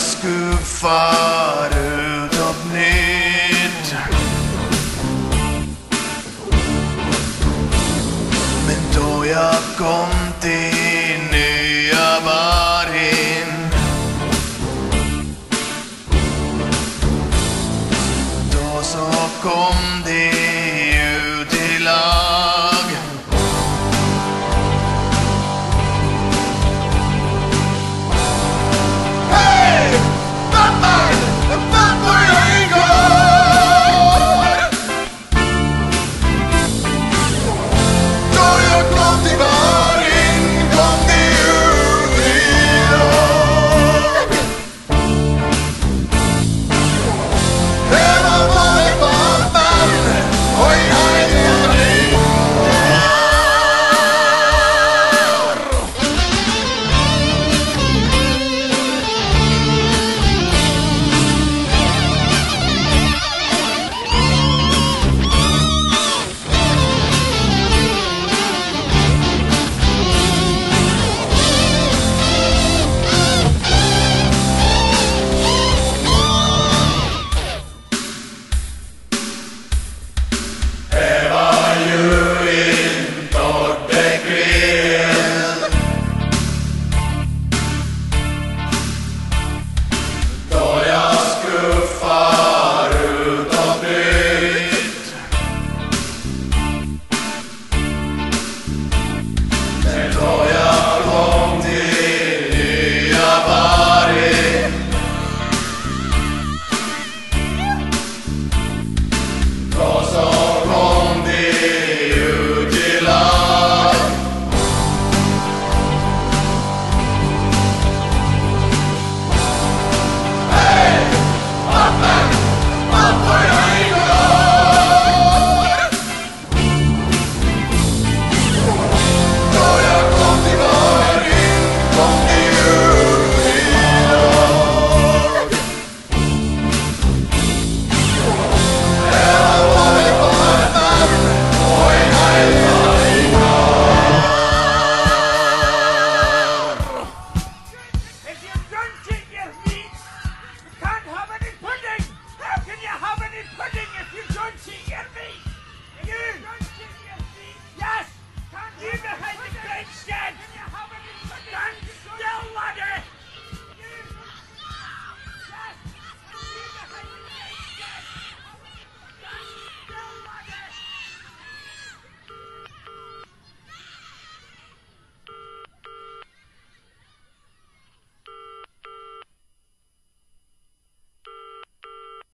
Skuffar utåt nytt. Men då jag kom till nya Barin Då så kom det